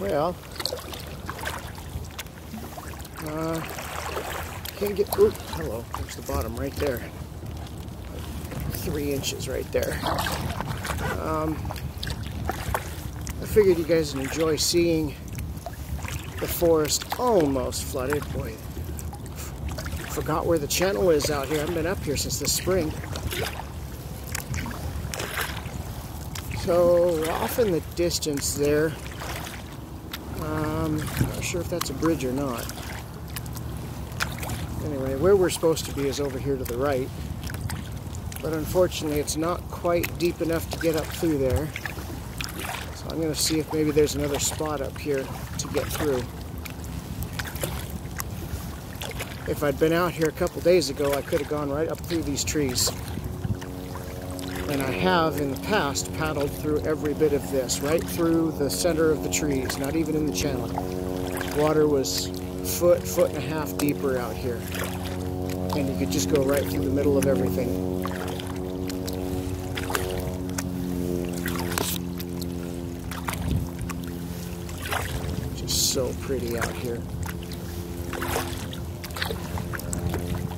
Well, uh, can't get. Ooh, hello. There's the bottom right there. Three inches right there. Um, I figured you guys would enjoy seeing the forest almost flooded. Boy, forgot where the channel is out here. I haven't been up here since this spring. So off in the distance there, um, not sure if that's a bridge or not. Anyway, where we're supposed to be is over here to the right. But unfortunately, it's not quite deep enough to get up through there. So I'm going to see if maybe there's another spot up here to get through. If I'd been out here a couple days ago, I could have gone right up through these trees. And I have in the past paddled through every bit of this, right through the center of the trees, not even in the channel. Water was foot, foot and a half deeper out here. And you could just go right through the middle of everything. Just so pretty out here.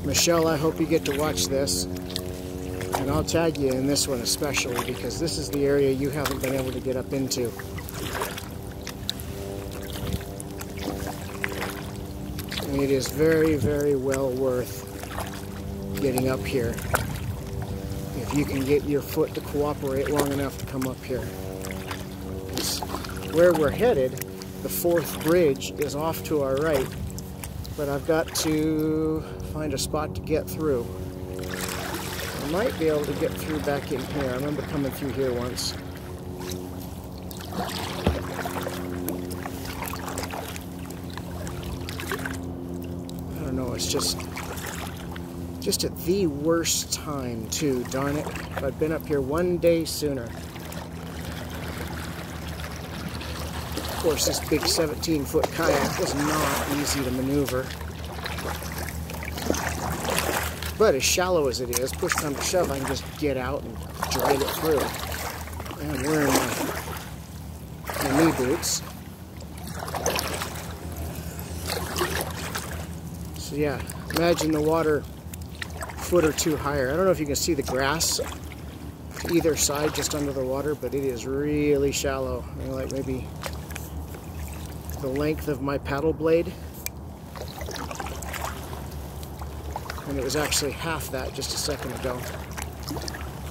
Michelle, I hope you get to watch this. I'll tag you in this one especially because this is the area you haven't been able to get up into. And it is very, very well worth getting up here if you can get your foot to cooperate long enough to come up here. Where we're headed, the fourth bridge is off to our right, but I've got to find a spot to get through might be able to get through back in here. I remember coming through here once. I don't know, it's just just at the worst time too, darn it. If I'd been up here one day sooner. Of course, this big 17 foot kayak is not easy to maneuver. But as shallow as it is, push come to shove, I can just get out and drag it through. I'm wearing my, my knee boots. So yeah, imagine the water foot or two higher. I don't know if you can see the grass to either side just under the water, but it is really shallow. Like maybe the length of my paddle blade. And it was actually half that just a second ago.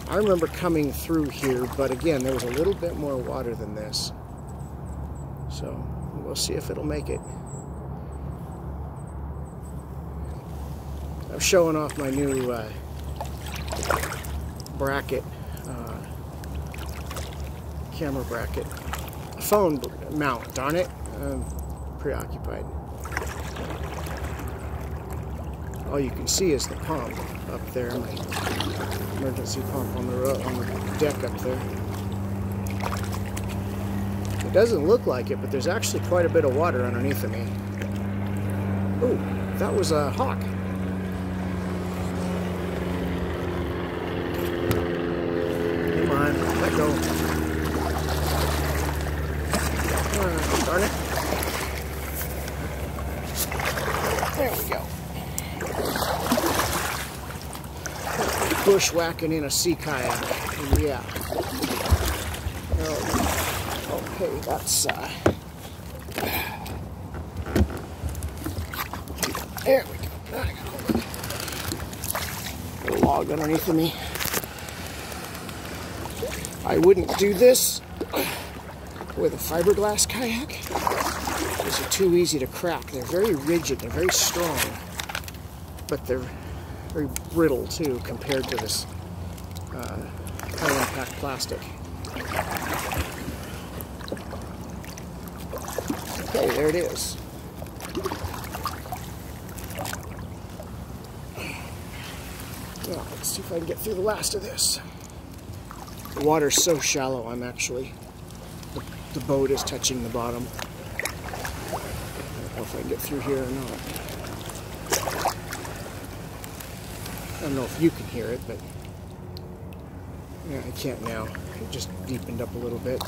I remember coming through here, but again, there was a little bit more water than this. So we'll see if it'll make it. I'm showing off my new uh, bracket, uh, camera bracket, phone mount, darn it. I'm preoccupied all you can see is the pump up there, my emergency pump on the, on the deck up there. It doesn't look like it, but there's actually quite a bit of water underneath of me. Oh, that was a hawk. Come on, let go. Uh, darn it. Bushwhacking in a sea kayak. Yeah. Oh, okay, that's uh, there we go. A log underneath of me. I wouldn't do this with a fiberglass kayak. These are too easy to crack. They're very rigid, they're very strong, but they're very brittle too compared to this uh, impact plastic. Okay, there it is. Let's see if I can get through the last of this. The water's so shallow, I'm actually, the, the boat is touching the bottom. I don't know if I can get through here or not. I don't know if you can hear it, but yeah, I can't now. It just deepened up a little bit.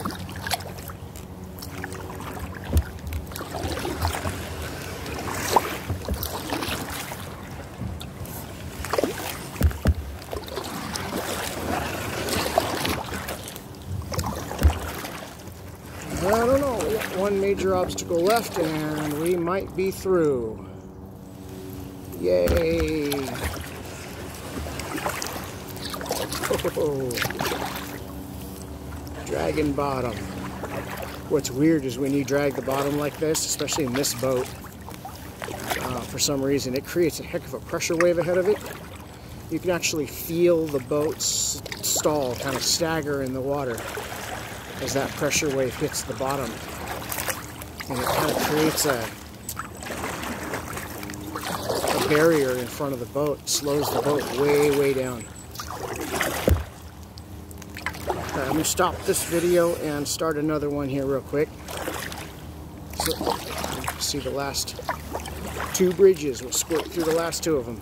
I don't know, one major obstacle left and we might be through. Yay! Dragon bottom. What's weird is when you drag the bottom like this, especially in this boat, uh, for some reason, it creates a heck of a pressure wave ahead of it. You can actually feel the boat stall, kind of stagger in the water as that pressure wave hits the bottom. And it kind of creates a barrier in front of the boat, slows the boat way, way down. I'm to stop this video and start another one here real quick. So, see the last two bridges. We'll squirt through the last two of them.